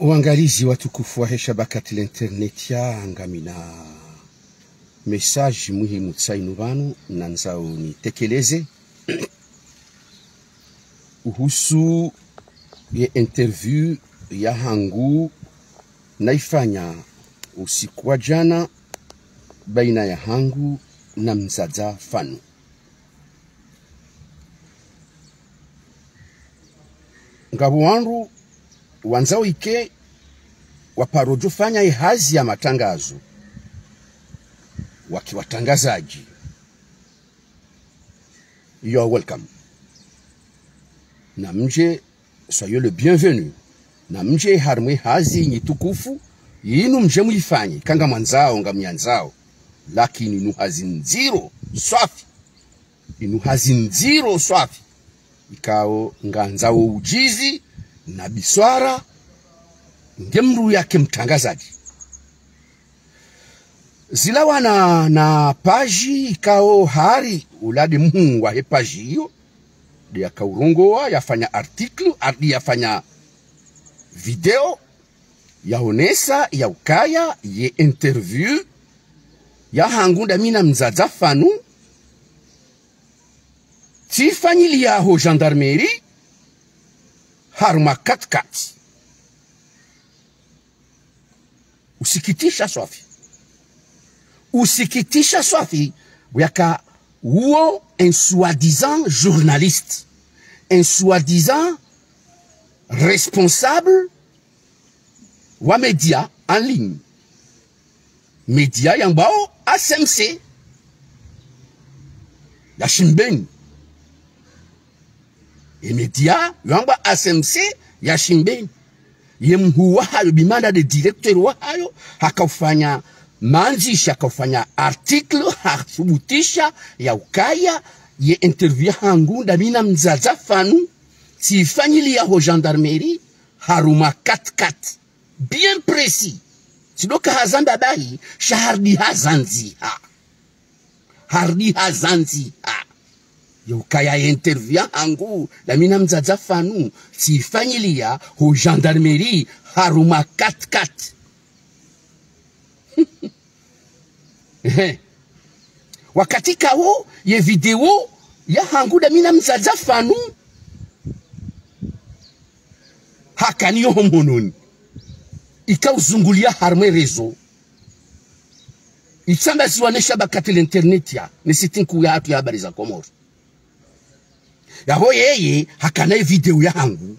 Uangalizi watukufu wa hesha bakati internet ya ngamina message muhimu tsainu vanu ni tekeleze. Uhusu ye interview ya hangu naifanya usiku wa jana baina ya hangu na mzaza fanu. Ngabo wandu wanzao ike waparojo fanya ihazi ya matangazo. Wakiwatangazaji. You are welcome. Na mje soyez le bienvenu. Na mje harmwe hazi nyitukufu yinu mje muifanye kanga mwanzao nga mnyanzao. Lakini inu hazi nziro swafi. Inu hazi nziro swafi. Ikao nganzao ujizi na biswara nge mru yake mtangazaji. Zilawa na, na paji ikao hari uladi mhungwa he paji hiyo. Yakaurongoa yafanya artiklu ardi yafanya video yaonesa ya ukaya ye interview. Yahangunda mina mzaza fanu. Tifanyiliyaho gendarmerie haruma katikati. Usikitisha swafi usikitisha swafi yaka huo un soi-disant journaliste. Un soi-disant responsable wa media en ligne. Media yambao asmc ya shimbeni e yangwa yamba asmc ya shimbeni ye mhuu wa hayo bimanda de directeur wahayo hakaufanya maanzisha akafanya article hathubutisha ya ukaya ye interview hangu ndamina mzaza fanu siifanyiliyaho gendarmerie haruma 44 bien précis. Sidoka hazanda bahi shahardi hazanziha hardi hazanziha yaukaya intervia interview hangu ndamina mzaza fanu siifanyilia ho gendarmerie haruma 44 wakati kawo ye video ya hangu da mina mzaza fanu hakaniyo homononi. Ikauzungulia harme rezo. Itsambaziwanesha bakati l'internet ya. Nisitinku ya hatu ya habari za komoro yabo yeye hakanaye video ya hangu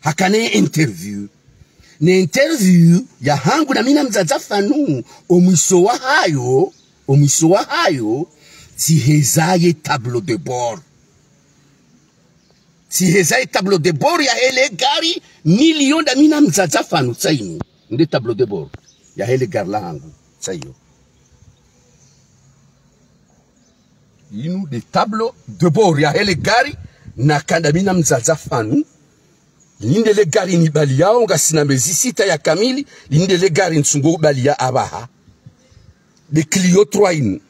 hakanaye interview. Ni interview ya hangu na mina mzaza fanu. Omwiso wa hayo omwiso wa hayo tihezaye tableau de bord tihezaye tableau de bord ya hele gari milion da mina mzaza fanu tsaini nde tableau de bord ya hele gari la hangu tsaiyo inu de tablo de bord ya hele gari nakanda mina mzaza fanu. Lindele gari ni bali yao onga. Sinamezi sita ya kamili. Lindele gari nsungo bali ya abaha. De Clio 3 inu.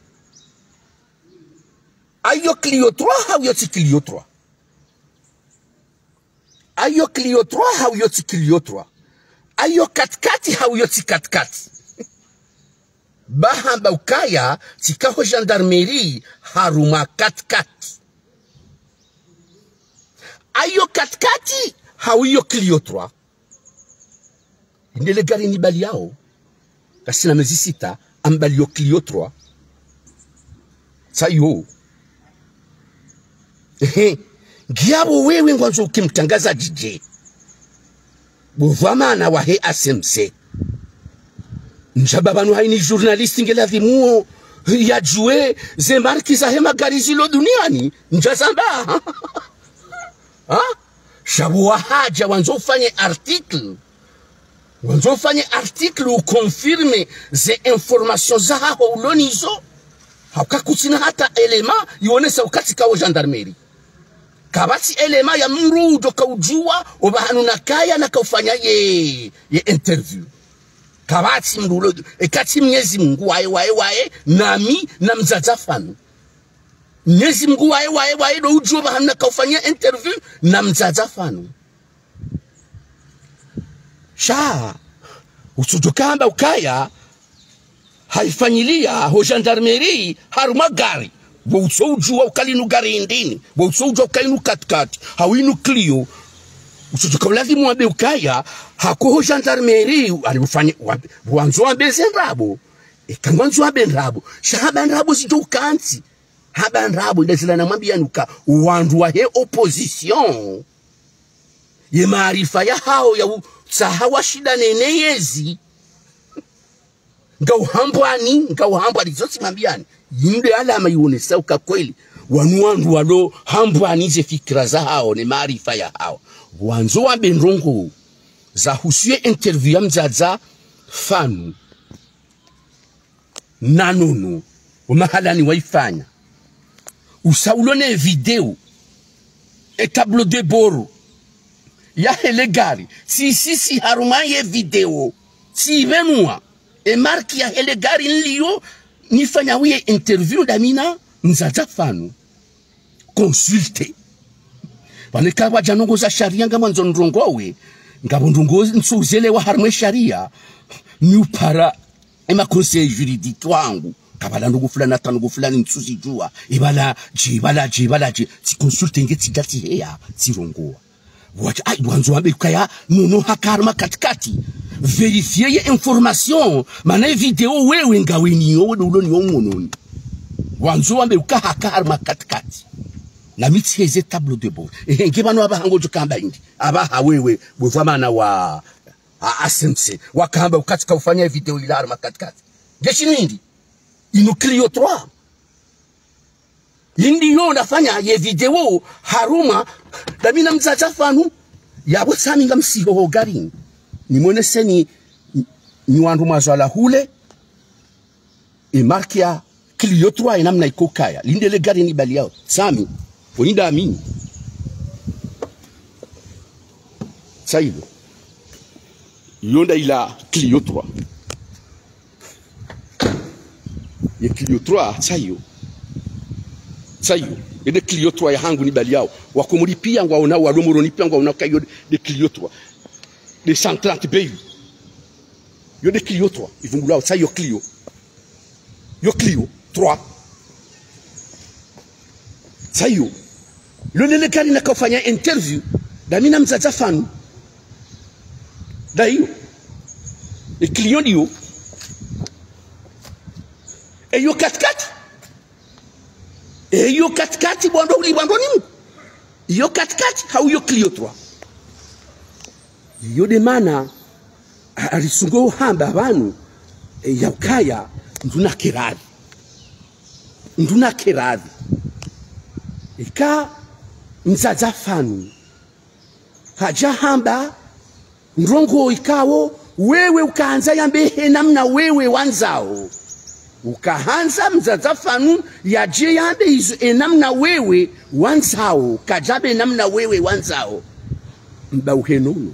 Ayo Clio 3 hauyo ti Clio 3 ayo Clio 3 hauyo ti Clio 3 ayo katikati hauyo ti katikati bahamba ukaya tikaho gendarmerie haruma katikati. Ayo katikati hauyo Clio 3 ndele gari ni bali yao. Kasina mezi sita ambali yo Clio 3 sayo. Ehe ngiabo wewe ngwanzo ukimtangaza jije. Buvamana wa he ASMC njababanu haini journalist ngelavimuo yajue za hema gari zilo duniani njazamba shabu shabuwa haja wanzo ufanye article. Wanzo ufanye article ukonfirme ze information zaho ulonizo haukakutina hata elema ionesa ukati kawo gendarmerie. Kabati elema ya mrudo kaujua obahanu nakaya na kaufanya ye ye interview kabati mrulo ekati mnyezi mungu wae wae wae nami na mzazafanu mnyezi mungu wae wae wae do ujua bahamna na kaufanya interview na mzaza fanu. Sha usujokamba ukaya haifanyilia ho gendarmerie haruma gari. Woutsoujua ukalinu gari indini woutsoujua ukalinu katikati hawinu clio usujuka lazima wabe ukaya hakoho gendarmerie alifanya wanzo wa zenrabo ikangwanzo wa benrabu shahaba nrabo sijo ukanzi haba nrabo ndazila namwambia nuka wandu wa he opposition. Ye maarifa ya hao ya sahawa shida nene yezi. Ngauhambwani ngauhambwani zosimambiani yinde alama ionesa sauka kweli wanu wado walo anize fikra za hao ne maarifa ya hao. Wanzo wa bendrongo za husie interview ya mzaza fanu. Nanono umahalani waifanya. Usaulone video e tableau de boro. Ya hele gari si si si haruma ye video si venua e marki ya hele gari nliyo nifanya wiye interview damina mzaza fanu consulte. Vaneka vajanongo za sharia nga mwanzo ndrongowe ngavo nsuzelewa harimwe sharia niupara emaconseil juridique wangu. Kavala ndongo fulani ata ndongo fulani Ibala ivala je ji je ji je ticonsulte nge tiga tiheya tirongowa wacha ai wanzo wabe kaya nono hakarma katikati. Verifie ye information mana video wewe ngaweni yo ulo ni ongononi wanzo wabe ukahakarma katikati na mitiheze tablo de bord ehenge bano abahango jukamba indi. Abaha wewe mana wa asense wakamba ukatika ufanya video ilarma katikati geshi nindi ino clio 3 indi yo nafanya ye video haruma damina mzaza fanu. Yabo saminga msiho ho garini nimwone seni ni wandu mazwala hule. Imarkia clio 3 inamna ikokaya lindele garini bali yao. Sami oinda amini saibo yonda ila clio 3 ye clio 3 sayo sayo ede clio 3 ya hangu ni bali yao. Wakumulipia ngwaona walomulonipia ngwaona kayo de clio 3 de 130 bei yo de clio 3 ivungulao sayo clio. Yo clio 3 sayo lolele na nakafanya interview. Damina mzaza fanu. Da iyo e client dio eyo katikati. Eyo katikati bwando uli bwando nimu iyo katikati hauyo client trois iyo de mana alisungo hamba abantu e, yaukaya nduna kiradi ika mzaza fanu. Haja hamba ndrongo ikawo wewe ukaanza yambehe namna wewe wanzao. Ukahanza mzaza fanu yaje yambe izo enamna wewe wanzao. Kajabe namna wewe wanzao. Mbauhe nono.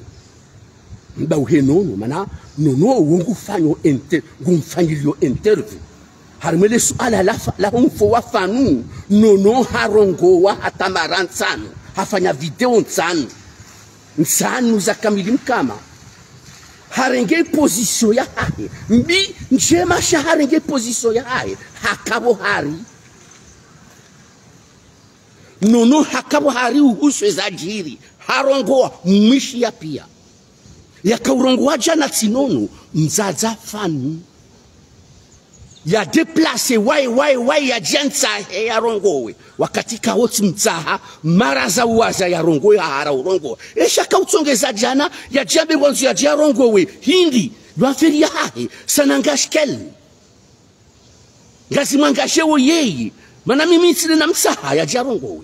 Mbauhe nono mana nono wongufanyo ente ngumfanyilio interview le suala la, humfo wa fanu. Nono harongowa hatamara nsano hafanya video nsano nsanu za kamili mkama. Harenge position ya hahe mbi njema sha harenge position ya hahe hakabo hari. Nono hakabo hari uhuswe za jiri. Harongoa mwishi ya pia. Yakaurongoa jana tsinono mzaza fanu ya deplace wai wai wai ya jensa he ya rongowe. Wakati kawoti mtsaha mara za uwaza yarongowe hahara urongo esha utsongeza jana ya jabe wanzu ya jia rongowe. Hindi lwaferi ya hahe ngazi mwangashewo yeye mana mimi nsile na mtaha ya jarongowe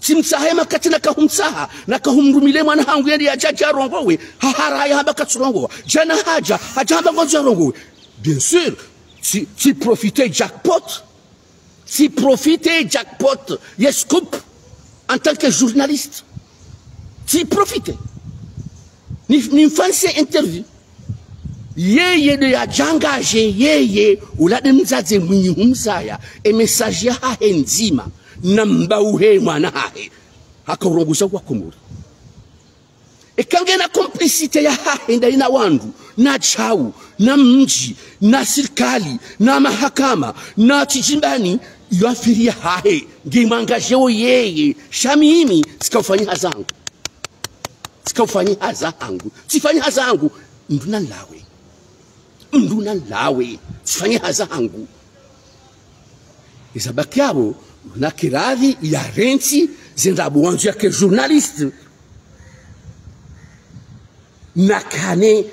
si mtaha ya makati na kahumtsaha na kahumrumile mwana hangu yari ya jaja rongowe. Hahara ya haba katsurongowa jana haja haja haba wanzu yarongowe bien sûr si, si profiter jackpot, si profiter jackpot, yes scoop en tant que journaliste, si profiter. Ni, ni mfansi interview. Yeye de yajangaje yeye ulade mzaze mwinyi humsaya emesaje hahe nzima na mbauhe mwana hahe hakaurongusha kwa kumuri ikange na komplisite ya hahenda ina wandu na chau na mji na serikali na mahakama na chijimbani. Yafiria hahe ngimangajeo yeye shamimi sikaufanyia zangu sikaufanyia zangu sifanyia zangu nduna lawe. Nduna lawe. Sifanyia zangu isabaki yabo na kiradhi ya renti zendabu wanzu yake journaliste na kane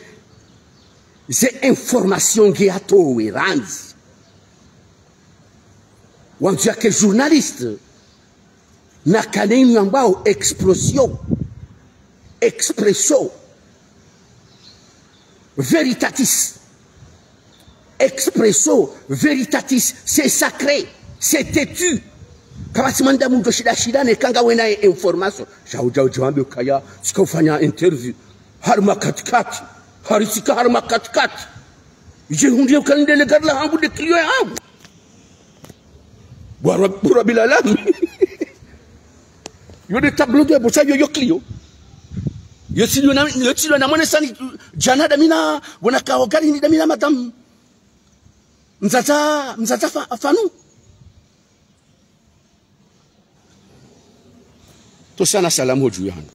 ze information nge atowe ranzi. Wanzu yake journaliste na kane inu ambao explosion expression veritatis. Expresso veritatis c'est sacré c'est têtu. Kabasimanda mundu shida shida ne kanga wena information. Jauja ujambe kaya sikofanya interview harma katikati. Harisika harma katikati. Je hundie ukalindele garla hangu de clio yangu bora bora bila lami. Yo tablo de bosa yo yo clio yo na yo silio na mwana sani jana da mina wana kawa gari ni da mina madam mzaza mzaza fa, fanu tosana salamu juu yangu